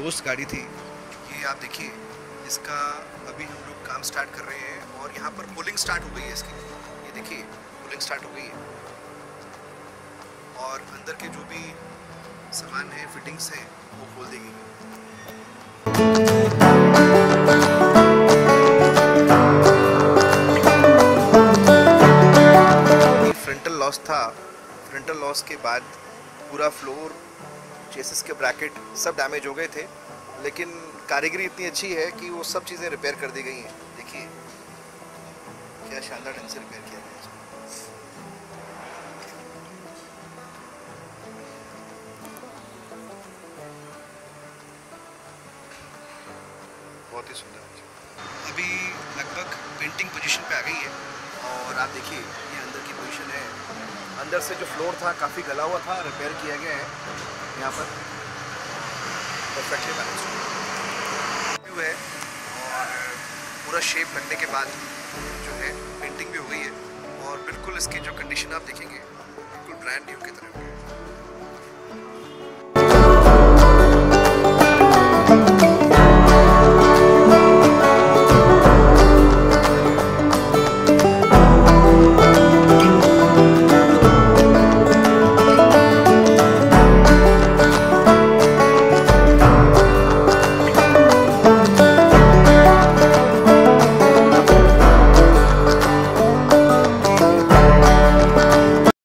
गाड़ी थी। ये आप देखिए, इसका अभी हम लोग काम स्टार्ट कर रहे हैं और यहाँ पर पुलिंग स्टार्ट हो गई है इसकी। ये देखिए पुलिंग स्टार्ट हो गई है। और अंदर के जो भी सामान है फिटिंग्स हैं, वो खोल दी गई ये फ्रंटल लॉस था। फ्रंटल लॉस के बाद पूरा फ्लोर चेसिस के ब्रैकेट सब डैमेज हो गए थे, लेकिन कारीगरी इतनी अच्छी है कि वो सब चीज़ें रिपेयर कर दी गई हैं। देखिए, क्या शानदार ढंग से रिपेयर किया गया बहुत ही सुंदर अभी लगभग पेंटिंग पोजीशन पे आ गई है, और आप देखिए, ये अंदर की पोजीशन है। अंदर से जो फ्लोर था, काफ़ी गला हुआ था रिपेयर किया गया है यहाँ पर। परफेक्टली बैलेंस व्यू है और पूरा शेप बनने के बाद जो है पेंटिंग भी हो गई है। और बिल्कुल इसकी जो कंडीशन आप देखेंगे, बिल्कुल ब्रांड न्यू की तरह।